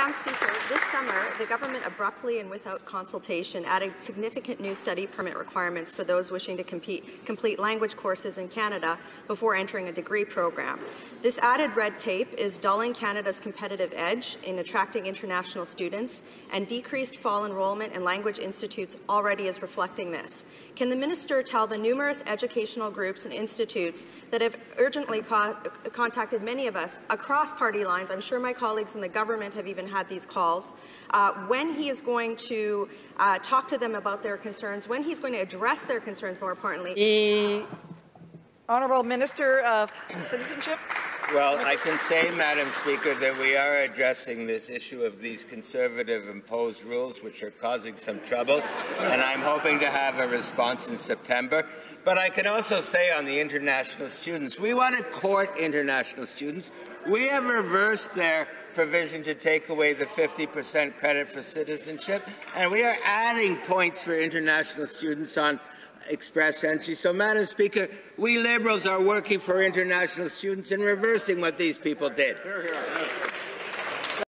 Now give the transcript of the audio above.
Madam Speaker, this summer, the government abruptly and without consultation added significant new study permit requirements for those wishing to compete, complete language courses in Canada before entering a degree program. This added red tape is dulling Canada's competitive edge in attracting international students, and decreased fall enrollment in language institutes already is reflecting this. Can the minister tell the numerous educational groups and institutes that have urgently co contacted many of us across party lines, I'm sure my colleagues in the government have even had these calls, uh, when he is going to uh, talk to them about their concerns, when he's going to address their concerns, more importantly. The Honourable Minister of Citizenship. Well, I can say, Madam Speaker, that we are addressing this issue of these conservative imposed rules, which are causing some trouble, and I'm hoping to have a response in September. But I can also say on the international students, we want to court international students. We have reversed their provision to take away the 50% credit for citizenship, and we are adding points for international students on express entry. So, Madam Speaker, we Liberals are working for international students and reversing what these people did. Hear, hear.